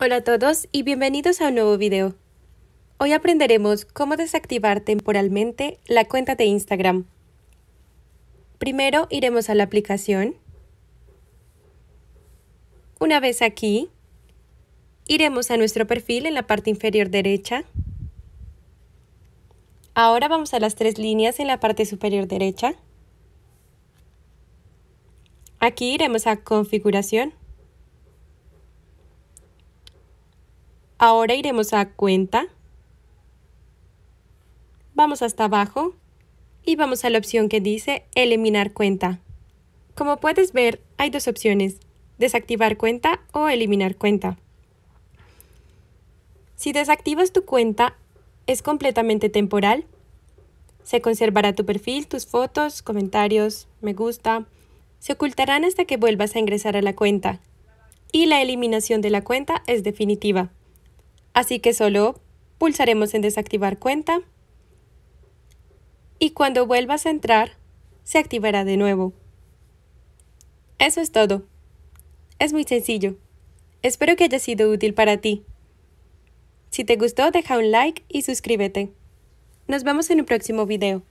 Hola a todos y bienvenidos a un nuevo video. Hoy aprenderemos cómo desactivar temporalmente la cuenta de Instagram. Primero iremos a la aplicación. Una vez aquí, iremos a nuestro perfil en la parte inferior derecha. Ahora vamos a las tres líneas en la parte superior derecha. Aquí iremos a configuración. Ahora iremos a cuenta. Vamos hasta abajo y vamos a la opción que dice eliminar cuenta. Como puedes ver, hay dos opciones, desactivar cuenta o eliminar cuenta. Si desactivas tu cuenta, es completamente temporal. Se conservará tu perfil, tus fotos, comentarios, me gusta. Se ocultarán hasta que vuelvas a ingresar a la cuenta. Y la eliminación de la cuenta es definitiva. Así que solo pulsaremos en desactivar cuenta y cuando vuelvas a entrar, se activará de nuevo. Eso es todo. Es muy sencillo. Espero que haya sido útil para ti. Si te gustó, deja un like y suscríbete. Nos vemos en un próximo video.